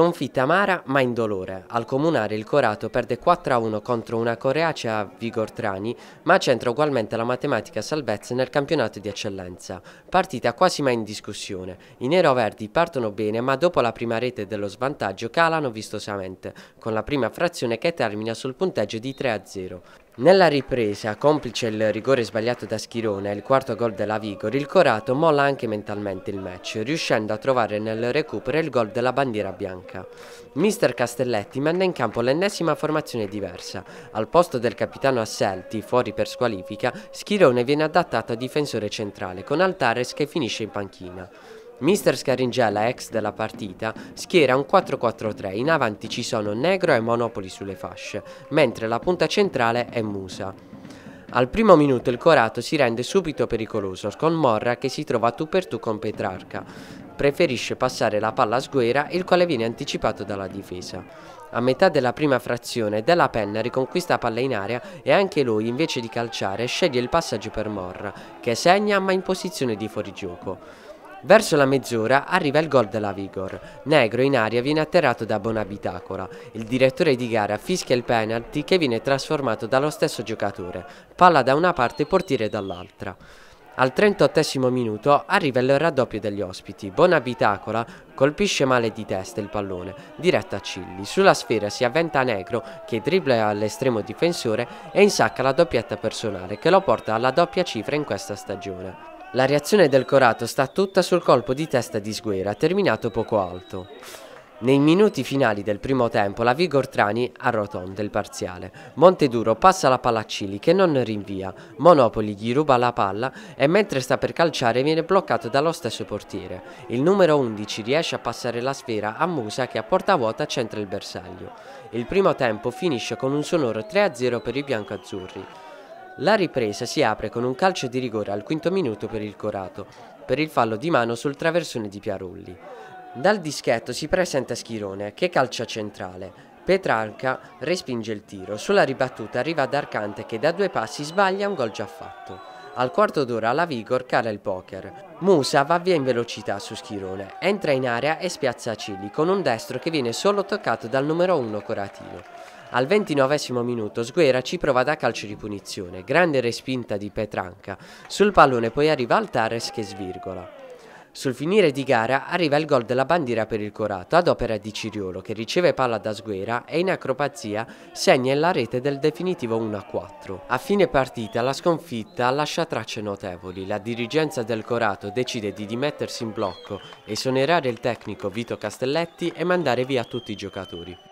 Sconfitta amara ma indolore. Al comunare il Corato perde 4-1 contro una coreacea Vigortrani, ma centra ugualmente la matematica salvezza nel campionato di eccellenza. Partita quasi mai in discussione. I neroverdi partono bene, ma dopo la prima rete dello svantaggio calano vistosamente, con la prima frazione che termina sul punteggio di 3-0. Nella ripresa, complice il rigore sbagliato da Schirone e il quarto gol della Vigor, il Corato molla anche mentalmente il match, riuscendo a trovare nel recupero il gol della bandiera bianca. Mister Castelletti manda in campo l'ennesima formazione diversa. Al posto del capitano Asselti, fuori per squalifica, Schirone viene adattato a difensore centrale, con Altares che finisce in panchina. Mister Scaringella, ex della partita, schiera un 4-4-3, in avanti ci sono Negro e Monopoli sulle fasce, mentre la punta centrale è Musa. Al primo minuto il Corato si rende subito pericoloso, con Morra che si trova tu per tu con Petrarca. Preferisce passare la palla a Sguera, il quale viene anticipato dalla difesa. A metà della prima frazione, Della Penna riconquista la palla in area e anche lui, invece di calciare, sceglie il passaggio per Morra, che segna ma in posizione di fuorigioco. Verso la mezz'ora arriva il gol della Vigor. Negro in aria viene atterrato da Bonabitacola. Il direttore di gara fischia il penalty che viene trasformato dallo stesso giocatore. Palla da una parte e portiere dall'altra. Al 38 minuto arriva il raddoppio degli ospiti. Bonabitacola colpisce male di testa il pallone, diretto a Cilli. Sulla sfera si avventa Negro che dribbla all'estremo difensore e insacca la doppietta personale che lo porta alla doppia cifra in questa stagione. La reazione del Corato sta tutta sul colpo di testa di Sguera, terminato poco alto. Nei minuti finali del primo tempo la Vigor Trani arrotonda il parziale. Monteduro passa la palla a Cili che non rinvia. Monopoli gli ruba la palla e mentre sta per calciare viene bloccato dallo stesso portiere. Il numero 11 riesce a passare la sfera a Musa che a porta vuota centra il bersaglio. Il primo tempo finisce con un sonoro 3-0 per i biancoazzurri. La ripresa si apre con un calcio di rigore al quinto minuto per il Corato, per il fallo di mano sul traversone di Piarulli. Dal dischetto si presenta Schirone, che calcia centrale. Petrarca respinge il tiro. Sulla ribattuta arriva D'Arcante che da due passi sbaglia un gol già fatto. Al quarto d'ora la Vigor cala il poker. Musa va via in velocità su Schirone, entra in area e spiazza Cili con un destro che viene solo toccato dal numero 1 Coratino. Al 29 minuto Sguera ci prova da calcio di punizione, grande respinta di Petranca. Sul pallone poi arriva Altares che svirgola. Sul finire di gara arriva il gol della bandiera per il Corato ad opera di Ciriolo che riceve palla da Sguera e in acrobazia segna la rete del definitivo 1-4. A fine partita la sconfitta lascia tracce notevoli. La dirigenza del Corato decide di dimettersi in blocco, esonerare il tecnico Vito Castelletti e mandare via tutti i giocatori.